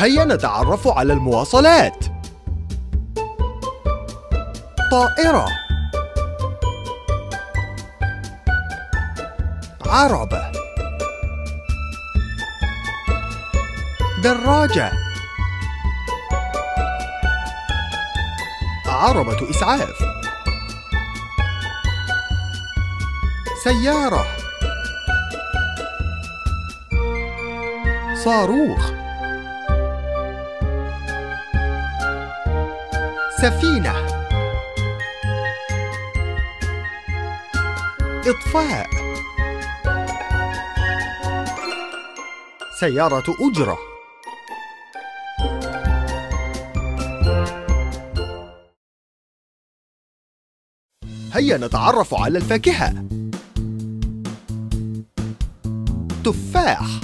هيا نتعرف على المواصلات. طائرة. عربة. دراجة. عربة إسعاف. سيارة. صاروخ. سفينة. إطفاء. سيارة أجرة. هيا نتعرف على الفاكهة. تفاح.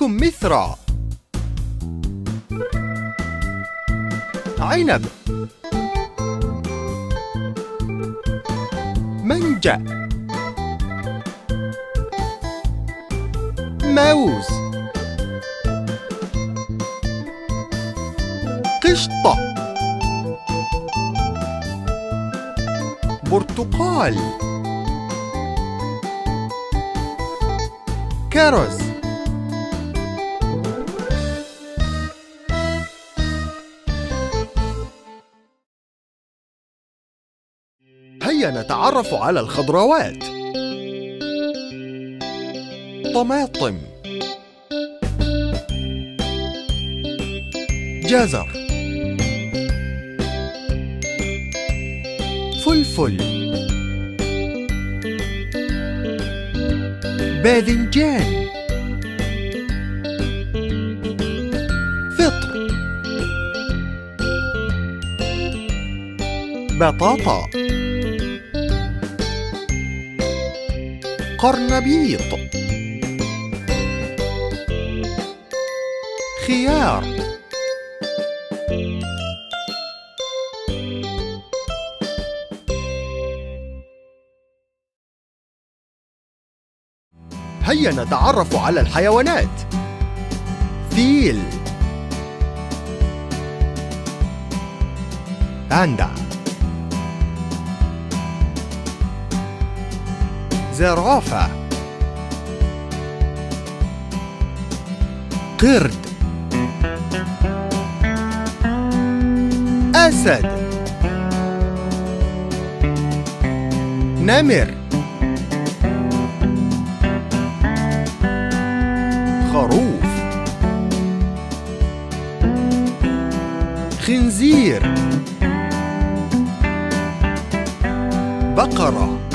كمثرى. عنب. منجا. موز قشطة. برتقال. كرز نتعرف على الخضروات. طماطم. جزر. فلفل. باذنجان. فطر. بطاطا. قرنبيط خيار. هيا نتعرف على الحيوانات. فيل. باندا. زرافة قرد. أسد. نمر. خروف. خنزير. بقرة.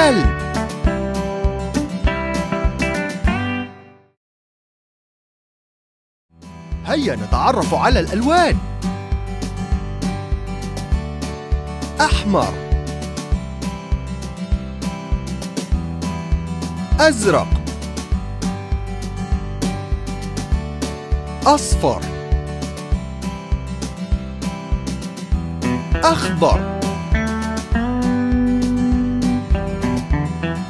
كلب هيا نتعرف على الألوان. أحمر. أزرق. أصفر. أخضر.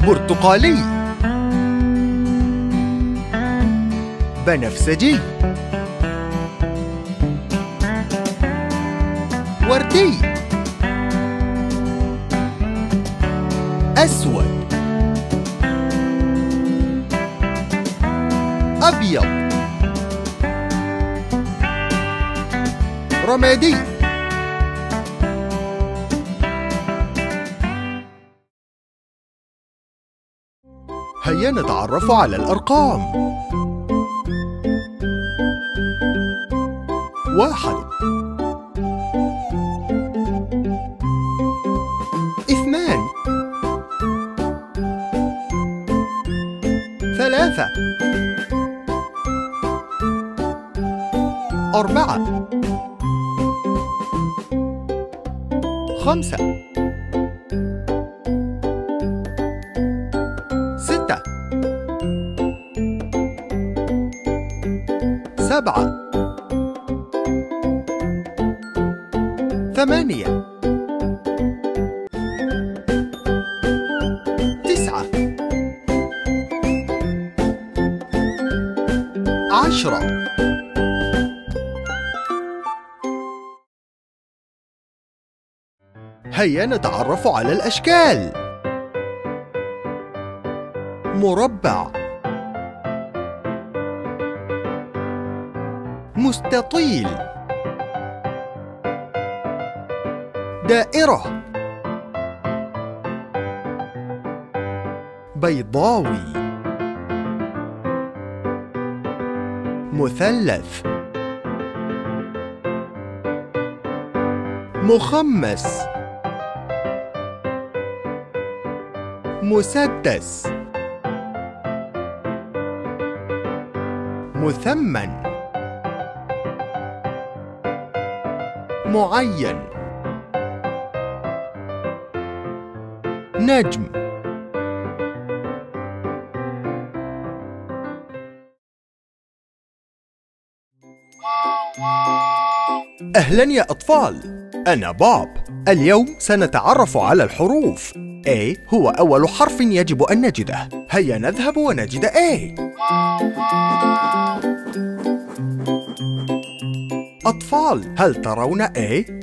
برتقالي. بنفسجي. وردي. أسود. أبيض. رمادي. هيا نتعرف على الأرقام. واحد. اثنان. ثلاثة. أربعة. خمسة. ثمانية. تسعة. عشرة. هيا نتعرف على الأشكال. مربع. مستطيل. دائرة. بيضاوي. مثلث. مخمس. مسدس. مثمن. معين. نجم. أهلا يا أطفال. أنا بوب اليوم سنتعرف على الحروف. A هو أول حرف يجب أن نجده. هيا نذهب ونجد A. أطفال هل ترون A؟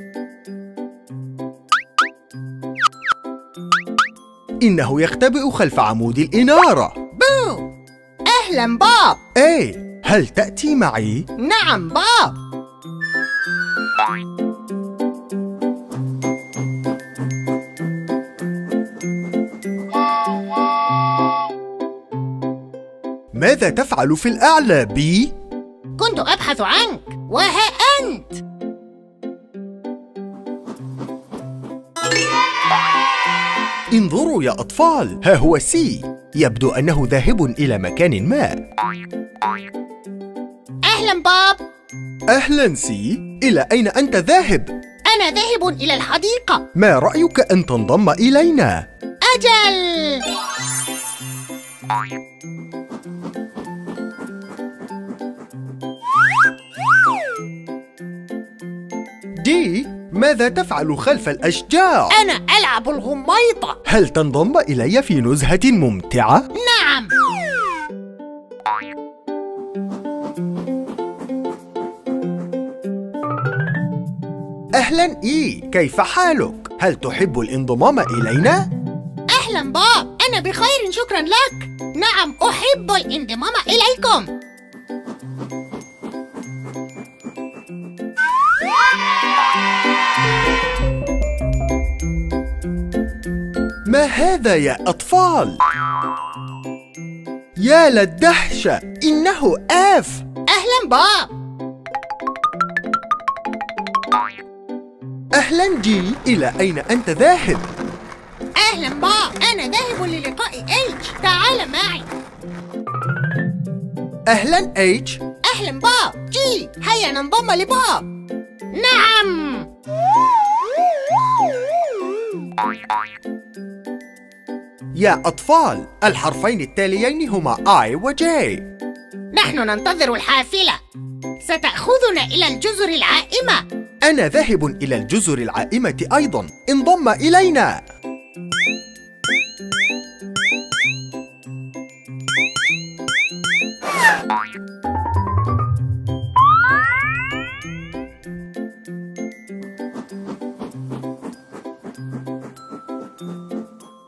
إنه يختبئ خلف عمود الإنارة. بو أهلا بوب A هل تأتي معي؟ نعم بوب ماذا تفعل في الأعلى؟ بي؟ كنت أبحث عنك وها أنت! يا أطفال. ها هو سي يبدو أنه ذاهب إلى مكان ما. أهلا بوب أهلا سي إلى أين أنت ذاهب؟ أنا ذاهب إلى الحديقة. ما رأيك أن تنضم إلينا؟ أجل. دي ماذا تفعل خلف الأشجار؟ أنا ألعب الغميطة هل تنضم إلي في نزهة ممتعة؟ نعم أهلا إي كيف حالك؟ هل تحب الانضمام إلينا؟ أهلا بوب أنا بخير شكرا لك نعم أحب الانضمام إليكم هذا يا أطفال؟ يا للدهشة إنه آف. أهلا بوب أهلا G إلى أين أنت ذاهب؟ أهلا بوب أنا ذاهب للقاء H تعال معي. أهلا H أهلا بوب G هيا ننضم لبوب نعم. يا أطفال الحرفين التاليين هما I و J. نحن ننتظر الحافلة. ستأخذنا إلى الجزر العائمة. أنا ذاهب إلى الجزر العائمة أيضا. انضم إلينا.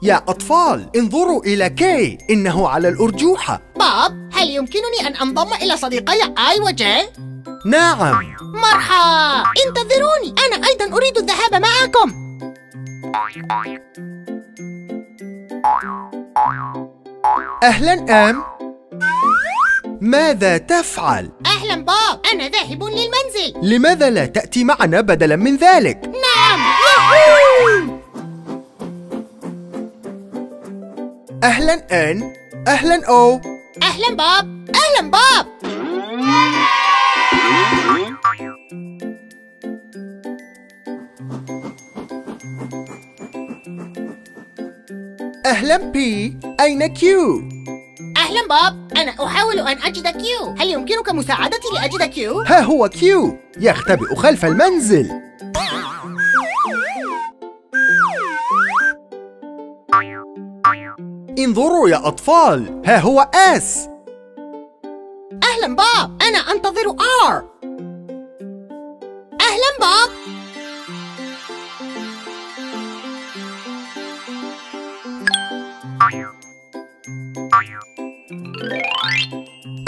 يا أطفال انظروا إلى كي إنه على الأرجوحة بوب هل يمكنني أن أنضم إلى صديقي آي وجي؟ نعم مرحبا انتظروني أنا أيضا أريد الذهاب معكم أهلا أم ماذا تفعل؟ أهلا بوب أنا ذاهب للمنزل لماذا لا تأتي معنا بدلا من ذلك؟ نعم أهلا N أهلا O أهلا بوب أهلا بوب أهلا P أين Q؟ أهلا بوب أنا أحاول أن أجد Q هل يمكنك مساعدتي لأجد Q؟ ها هو Q يختبئ خلف المنزل انظروا يا أطفال ها هو S. أهلا بوب أنا أنتظر R. أهلا بوب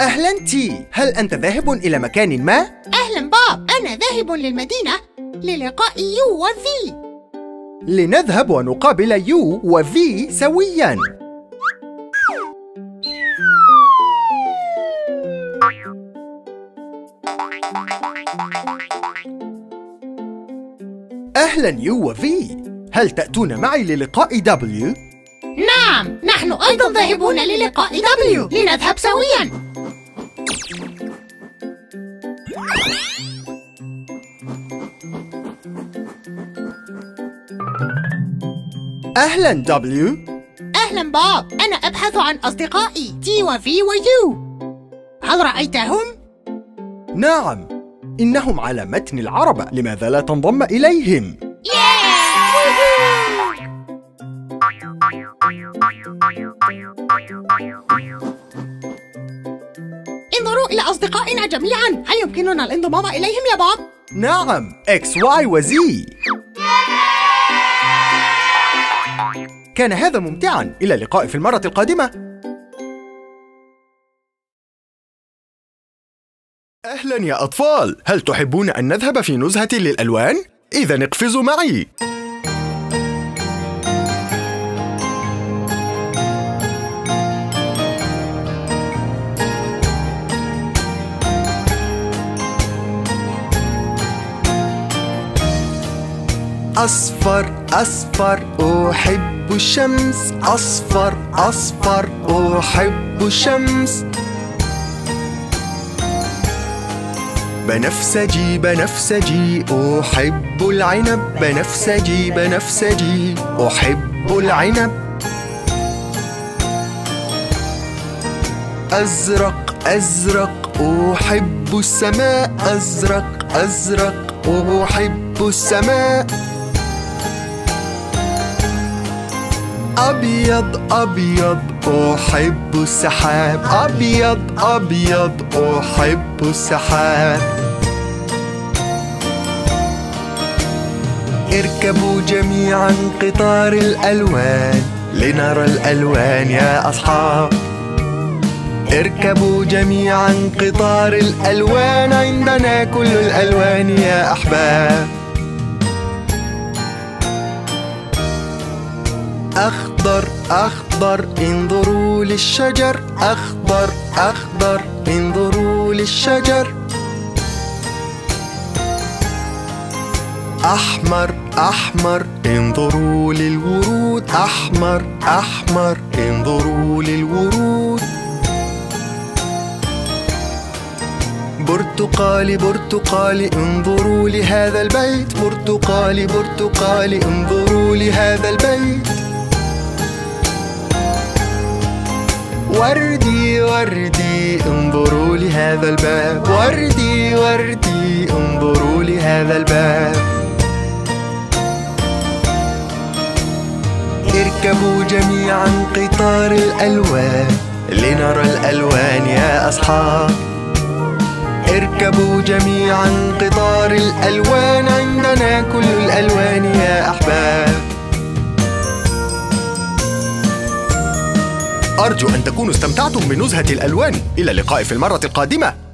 أهلا T هل أنت ذاهب إلى مكان ما؟ أهلا بوب أنا ذاهب للمدينة للقاء U و V. لنذهب ونقابل U و V سوياً. أهلا U و V. هل تأتون معي للقاء دبليو؟ نعم نحن أيضا ذاهبون للقاء W لنذهب سويا. أهلا W أهلا بوب أنا أبحث عن أصدقائي T و V و U هل رأيتهم؟ نعم. إنهم على متن العربة لماذا لا تنضم إليهم؟ انظروا إلى أصدقائنا جميعا. هل يمكننا الانضمام إليهم يا بوب؟ نعم. X Y و Z كان هذا ممتعا. إلى اللقاء في المرة القادمة. أهلا يا أطفال. هل تحبون أن نذهب في نزهة للألوان؟ إذا اقفزوا معي. أصفر أصفر أحب الشمس. أصفر أصفر أحب الشمس. بنفسجي بنفسجي أحب العنب بنفسجي بنفسجي أحب العنب. أزرق أزرق. أحب السماء أزرق أزرق. أحب السماء. أبيض أبيض أحب السحاب. أبيض أبيض أحب السحاب. اركبوا جميعا قطار الألوان لنرى الألوان يا أصحاب. اركبوا جميعا قطار الألوان عندنا كل الألوان يا أحباب. أخضر أخضر انظروا للشجر. أخضر أخضر انظروا للشجر. أحمر أحمر انظروا للورود. أحمر أحمر انظروا للورود. برتقالي برتقالي انظروا لهذا البيت. برتقالي برتقالي انظروا لهذا البيت. وردي وردي انظروا لهذا الباب. وردي وردي انظروا لهذا الباب. اركبوا جميعا قطار الألوان لنرى الألوان يا أصحاب. اركبوا جميعا قطار الألوان عندنا كل الألوان يا أحباب. أرجو أن تكونوا استمتعتم بنزهة الألوان. إلى اللقاء في المرة القادمة.